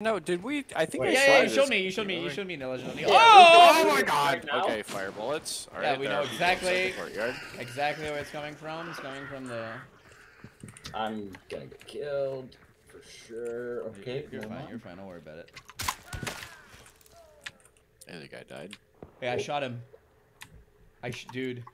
No, did we? I think Wait, I yeah, yeah, you showed me. You showed me. You showed me the legend. Yeah, Oh! Oh my oh god! Okay, fire bullets. All Yeah, right, we know exactly- courtyard. Exactly where it's coming from. It's coming from the. I'm gonna get killed for sure. Okay, You're fine. On. You're fine. Don't worry about it. And the guy died. Hey, I Oh. shot him. I sh dude.